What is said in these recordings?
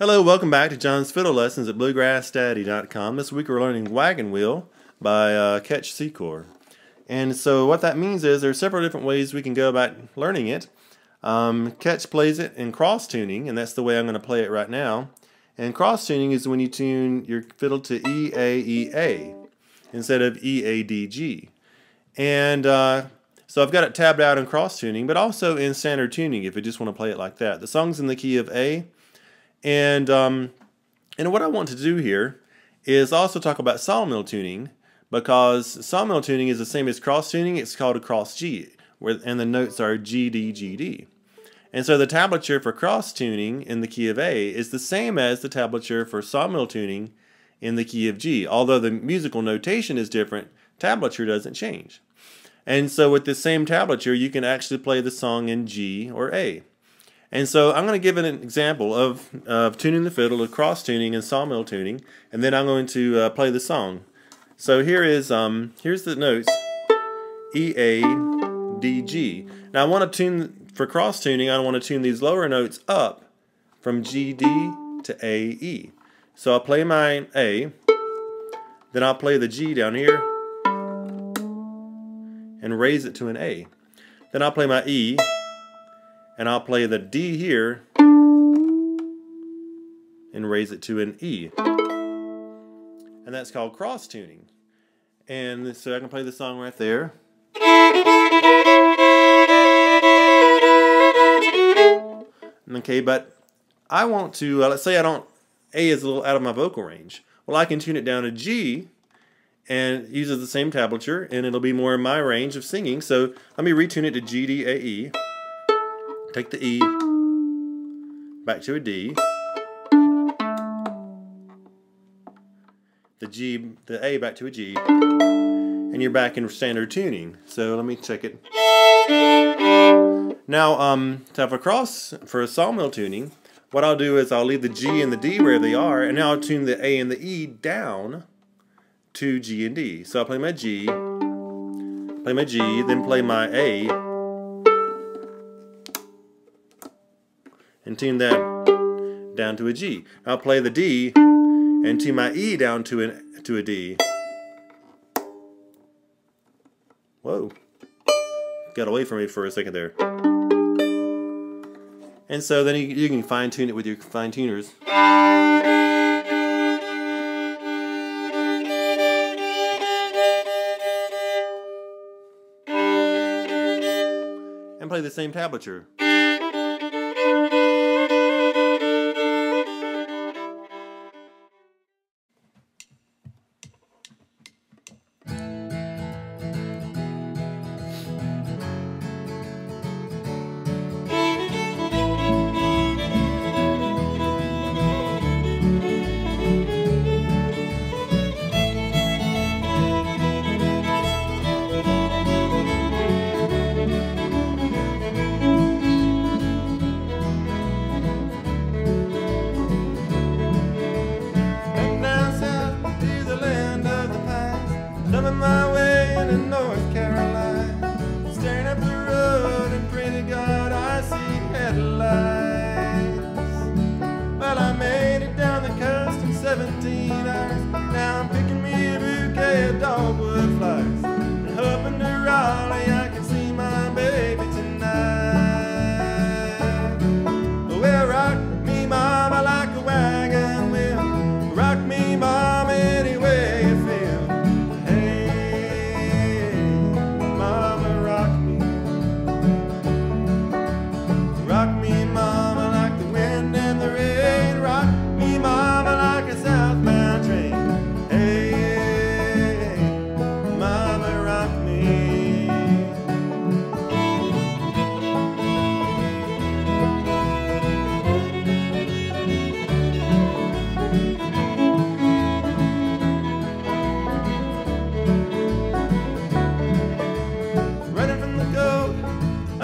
Hello, welcome back to John's Fiddle Lessons at BluegrassDaddy.com. This week we're learning Wagon Wheel by uh, Ketch Secor. And so what that means is there are several different ways we can go about learning it. Um, Ketch plays it in cross tuning, and that's the way I'm going to play it right now. And cross tuning is when you tune your fiddle to E, A, E, A instead of E, A, D, G. And uh, so I've got it tabbed out in cross tuning, but also in standard tuning if you just want to play it like that. The song's in the key of A. And um, and what I want to do here is also talk about sawmill tuning because sawmill tuning is the same as cross tuning. It's called a cross G, where and the notes are G D G D. And so the tablature for cross tuning in the key of A is the same as the tablature for sawmill tuning in the key of G. Although the musical notation is different, tablature doesn't change. And so with the same tablature, you can actually play the song in G or A. And so I'm going to give an example of, of tuning the fiddle, of cross tuning and sawmill tuning, and then I'm going to uh, play the song. So here is um, here's the notes E A D G. Now I want to tune for cross tuning. I want to tune these lower notes up from G D to A E. So I'll play my A, then I'll play the G down here and raise it to an A. Then I'll play my E and I'll play the D here and raise it to an E. And that's called cross tuning. And so I can play the song right there. Okay, but I want to, uh, let's say I don't, A is a little out of my vocal range. Well, I can tune it down to G and uses the same tablature and it'll be more in my range of singing. So let me retune it to G, D, A, E. Take the E back to a D. The G, the A back to a G. And you're back in standard tuning. So let me check it. Now, um, to have a cross for a sawmill tuning, what I'll do is I'll leave the G and the D where they are, and now I'll tune the A and the E down to G and D. So I'll play my G, play my G, then play my A, and tune that down to a G. I'll play the D and tune my E down to an to a D. Whoa. Got away from me for a second there. And so then you, you can fine tune it with your fine tuners. And play the same tablature. My way and I Carolina.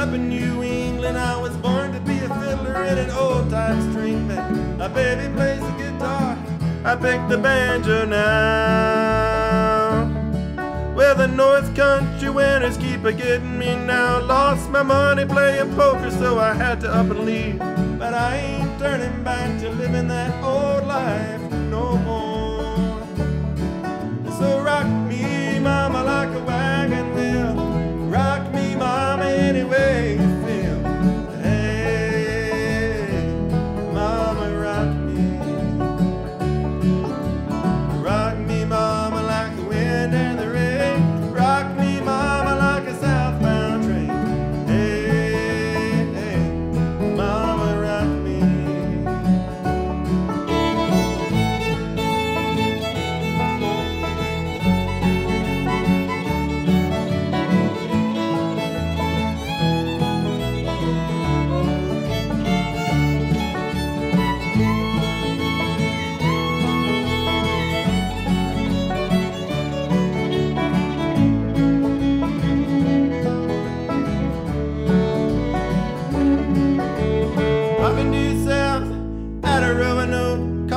Up in New England. I was born to be a fiddler in an old time string band. My baby plays the guitar, I pick the banjo now. Well, the North Country winters keep a getting me now. Lost my money playing poker, so I had to up and leave. But I ain't turning back to living that old life no more. So rock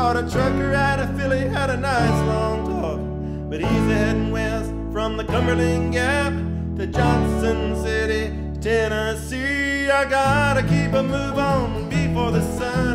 caught a trucker out of Philly, had a nice long talk. But he's heading west from the Cumberland Gap to Johnson City, Tennessee. I gotta keep a move on before the sun.